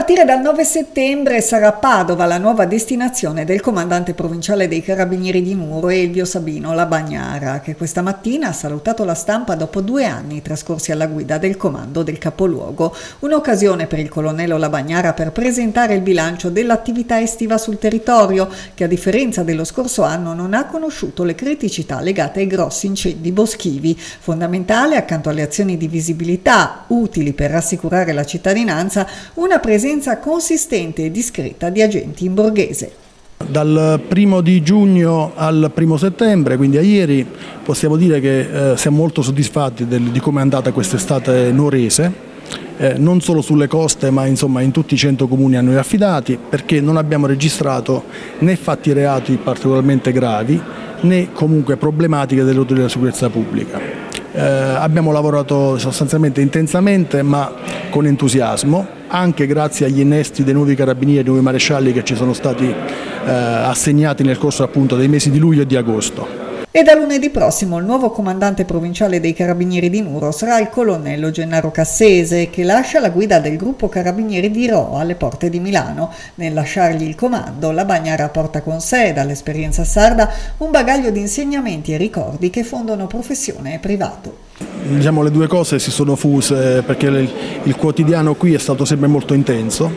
partire dal 9 settembre sarà Padova la nuova destinazione del comandante provinciale dei Carabinieri di Muro, Elvio Sabino La Bagnara, che questa mattina ha salutato la stampa dopo due anni trascorsi alla guida del comando del capoluogo. Un'occasione per il colonnello La Bagnara per presentare il bilancio dell'attività estiva sul territorio, che a differenza dello scorso anno non ha conosciuto le criticità legate ai grossi incendi boschivi. Fondamentale, accanto alle azioni di visibilità utili per rassicurare la cittadinanza, una presenza presenza consistente e discreta di agenti in borghese. Dal primo di giugno al primo settembre, quindi a ieri, possiamo dire che eh, siamo molto soddisfatti del, di come è andata quest'estate nuorese, eh, non solo sulle coste ma insomma in tutti i 100 comuni a noi affidati, perché non abbiamo registrato né fatti reati particolarmente gravi né comunque problematiche dell'ordine della sicurezza pubblica. Eh, abbiamo lavorato sostanzialmente intensamente ma con entusiasmo, anche grazie agli innesti dei nuovi carabinieri, dei nuovi marescialli che ci sono stati eh, assegnati nel corso appunto dei mesi di luglio e di agosto. E da lunedì prossimo il nuovo comandante provinciale dei Carabinieri di Nuro sarà il colonnello Gennaro Cassese, che lascia la guida del gruppo Carabinieri di Ro alle porte di Milano. Nel lasciargli il comando, la Bagnara porta con sé, dall'esperienza sarda, un bagaglio di insegnamenti e ricordi che fondono professione e privato diciamo, le due cose si sono fuse perché il, quotidiano qui è stato sempre molto intenso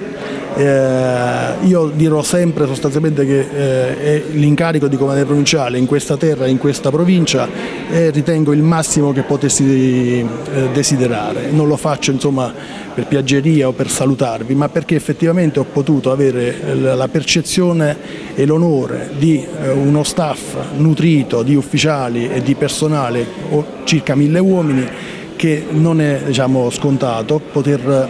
eh, io dirò sempre sostanzialmente che eh, l'incarico di comandante provinciale in questa terra, in questa provincia, è ritengo il massimo che potessi eh, desiderare. Non lo faccio insomma, per piaggeria o per salutarvi, ma perché effettivamente ho potuto avere eh, la percezione e l'onore di eh, uno staff nutrito di ufficiali e di personale, circa mille uomini, che non è diciamo, scontato poter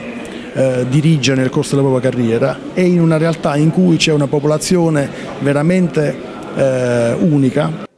eh, dirige nel corso della propria carriera. E in una realtà in cui c'è una popolazione veramente eh, unica